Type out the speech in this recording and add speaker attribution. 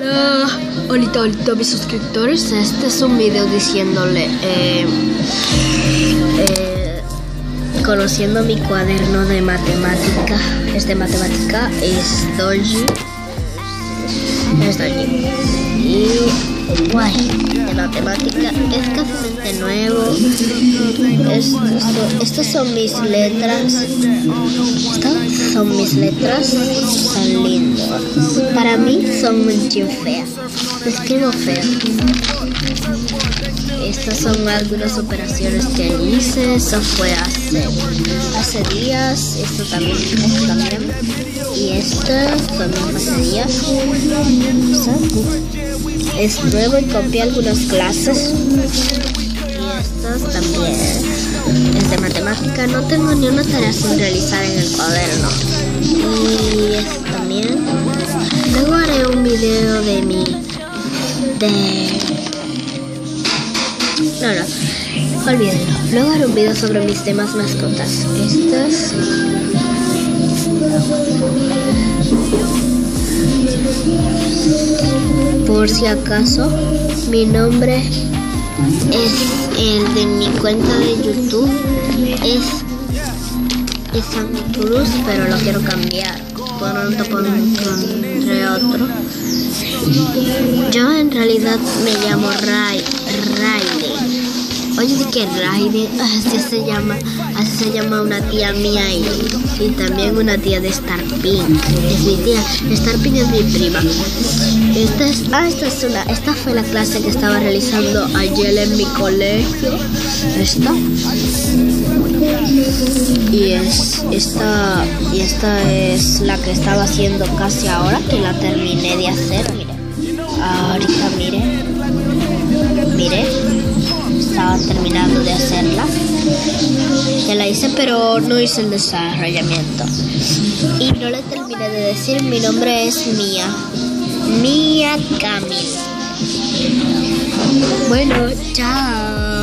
Speaker 1: Hola, ahorita, ahorita mis suscriptores, este es un video diciéndole, eh, eh, conociendo mi cuaderno de matemática, es de matemática, es Dolgy, y guay, de matemática, es casi nuevo, esto, estas son mis letras, estas son mis letras, están lindas, para mí son muy feas, escribo feo. Estas son algunas operaciones que hice, eso fue hace, días, esto también, también, y esto también hace días. Es nuevo y copié algunas clases. Y estas también es de matemática. No tengo ni una tarea sin realizar en el cuaderno. Y esto también. Luego haré un video de mi... De... No, no. Olvídenlo. Luego haré un video sobre mis demás mascotas. Estas... Por si acaso, mi nombre es el de mi cuenta de YouTube. Es, es Cruz, pero lo quiero cambiar. Pronto pondré otro. Yo en realidad me llamo Ray, Raiden. Oye, que Raiden, así se llama, así se llama una tía mía y, y también una tía de Starpink. Es mi tía, Starpink es mi prima. Esta es, ah, esta es una, esta fue la clase que estaba realizando ayer en mi colegio. Esta. Y es esta, y esta es la que estaba haciendo casi ahora, que la terminé de hacer. Mire, ahorita mire estaba terminando de hacerla. Ya la hice, pero no hice el desarrollamiento. Y no le terminé de decir, mi nombre es Mía. Mía Camil. Bueno, chao.